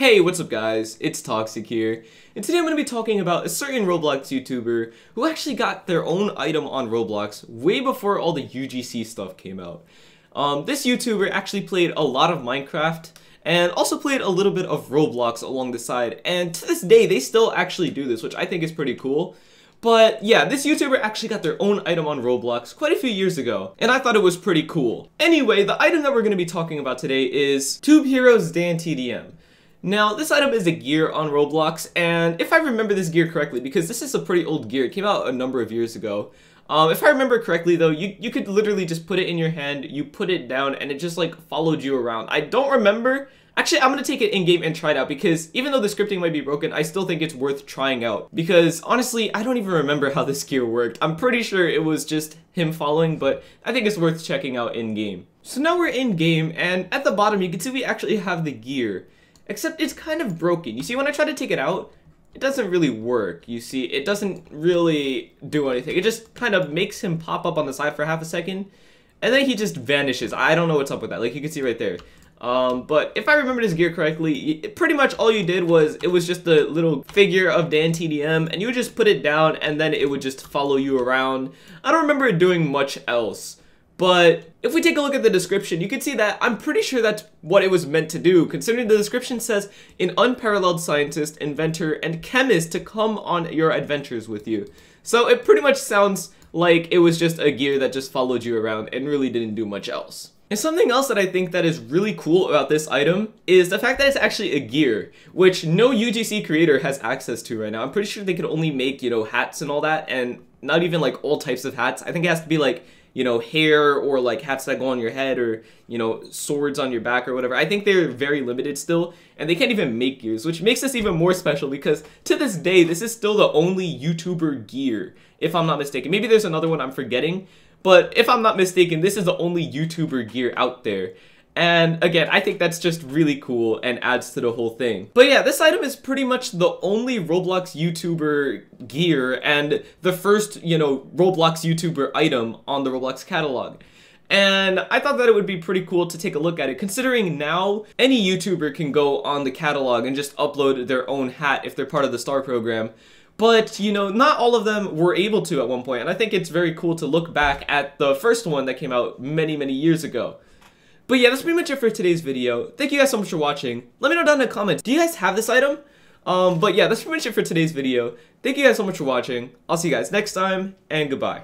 Hey, what's up guys? It's Toxic here, and today I'm going to be talking about a certain Roblox YouTuber who actually got their own item on Roblox way before all the UGC stuff came out. Um, this YouTuber actually played a lot of Minecraft, and also played a little bit of Roblox along the side, and to this day they still actually do this, which I think is pretty cool. But yeah, this YouTuber actually got their own item on Roblox quite a few years ago, and I thought it was pretty cool. Anyway, the item that we're going to be talking about today is Tube Heroes Dan TDM. Now, this item is a gear on Roblox, and if I remember this gear correctly, because this is a pretty old gear, it came out a number of years ago. Um, if I remember correctly though, you, you could literally just put it in your hand, you put it down, and it just like followed you around. I don't remember Actually, I'm going to take it in-game and try it out because even though the scripting might be broken, I still think it's worth trying out. Because honestly, I don't even remember how this gear worked. I'm pretty sure it was just him following, but I think it's worth checking out in-game. So now we're in-game, and at the bottom you can see we actually have the gear. Except it's kind of broken. You see, when I try to take it out, it doesn't really work. You see, it doesn't really do anything. It just kind of makes him pop up on the side for half a second, and then he just vanishes. I don't know what's up with that. Like, you can see right there. Um, but if I remember this gear correctly, pretty much all you did was, it was just the little figure of Dan TDM, and you would just put it down, and then it would just follow you around. I don't remember it doing much else. But if we take a look at the description, you can see that I'm pretty sure that's what it was meant to do, considering the description says an unparalleled scientist, inventor, and chemist to come on your adventures with you. So it pretty much sounds like it was just a gear that just followed you around and really didn't do much else. And something else that I think that is really cool about this item is the fact that it's actually a gear, which no UGC creator has access to right now. I'm pretty sure they could only make, you know, hats and all that, and not even like all types of hats. I think it has to be like you know, hair or like hats that go on your head or, you know, swords on your back or whatever. I think they're very limited still, and they can't even make gears, which makes this even more special because to this day, this is still the only YouTuber gear, if I'm not mistaken. Maybe there's another one I'm forgetting, but if I'm not mistaken, this is the only YouTuber gear out there. And again, I think that's just really cool and adds to the whole thing. But yeah, this item is pretty much the only Roblox YouTuber gear and the first, you know, Roblox YouTuber item on the Roblox catalog. And I thought that it would be pretty cool to take a look at it, considering now any YouTuber can go on the catalog and just upload their own hat if they're part of the STAR program. But, you know, not all of them were able to at one point, and I think it's very cool to look back at the first one that came out many, many years ago. But yeah, that's pretty much it for today's video. Thank you guys so much for watching. Let me know down in the comments, do you guys have this item? Um, but yeah, that's pretty much it for today's video. Thank you guys so much for watching. I'll see you guys next time, and goodbye.